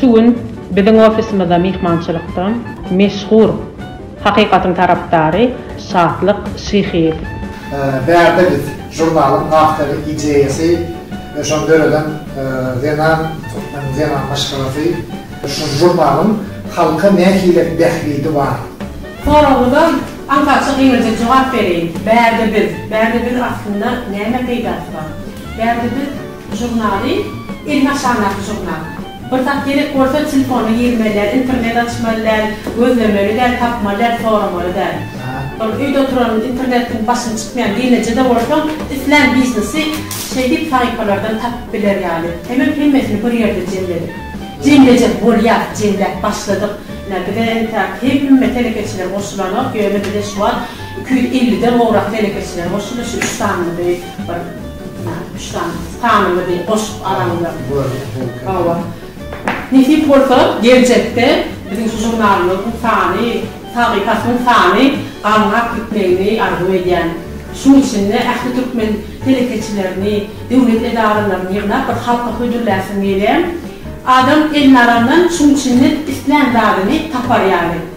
Şu gün biziň ofisimizde myhmançylykda meşhur Hakykatyň tarapdary Şatlyk Şyhyýew. Bärde biz žurnalyň awtory, ideýasy we şony döreden zenan, türkmeniň zenan maşgalasy. Şu žurnalyň halka nähili bähbidi bar? Soragymyza aňsatça giňişje jogap bereýin. Bärde biz. Bärde biz aslynda nämä peýdasy bar? Bärde biz. Žurnaly, il haçandaky žurnal. Bir zat gerek bolsa telefona girmeli däl, internet açmaly däl, gözlemeli däl, tapmaly däl, soramaly däl. Bir öýde oturan internetiň başyny çykmaýan gelneje-de bolsaň, islän biznesi şeýdip sahypalardan tapyp biler ýaly. Hemem hemmesini bir ýerde jemledik. Jemlejek bolýas, jemläp başladyk. Ine, bize entäk hemme telekeçiler goşulanok, ýöne bize şu wagt iki ýüz elliden gowrak telekeçiler goşuldy, şu üç sanymyzy Bir näme üç sany sanyny bir goşup alaňda. Hawa. Nesip bolsa geljekde biziň şu žurnalymyzyň sany, sahypasynyň sany galňap gitmegini arzuw edýän. Şuň üçin-de ähli türkmen telekeçilerini, döwlet edaralaryny ýygnap bir halka hödürläsim gelýär. Adam elini alandan şuň üçin-de islän zadyny tapar ýaly.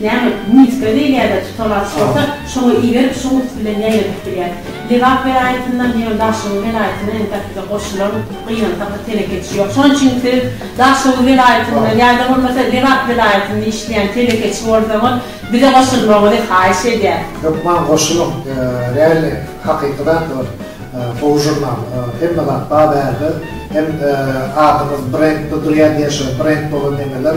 Näme, nitka degýär-dä, tutalaç bolsa, şoňa iberip, şo urt bilen nämedik bilýär. Lebap welaýatyndan diýen Daşoguz welaýatyna entäk bize goşulan, gynansak bir telekeçi ýok. Şonuň üçin siz Daşoguz welaýatyndan ýa-da bolmasa Lebap welaýatynda işleýän telekeçi bolsaňyz, bize goşulmagyňyzy haýyş edýäs. Hökman goşulyň, reallny, hakyky zat bor, gowy žurnal, hemme zat ba bärde, hem adyňyz brendde durýar diýýär, şo brend bolan nemeler.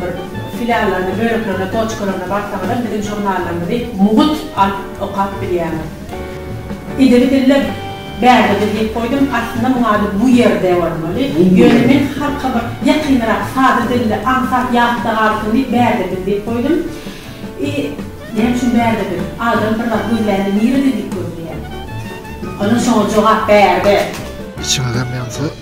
Bir filiallaryna, böleklerine, toçkalaryna barsaňyzam biziň žurnallarymyzy mugt alyp okap bilýäňiz. Idili dille bärdede diýip goýdum, aslynda muň ady bu ýerde bolmaly. Ýöne men halka bir ýakynrak, sada dilli, aňsat ýatda galsyn diýip Bärdedil diýip goýdum. I näme üçin Bärdedil? Adam bir zat gözlände nirede diýip gözleýär? Ondan şoňa jogap Bärde. Içiňizem ýansa.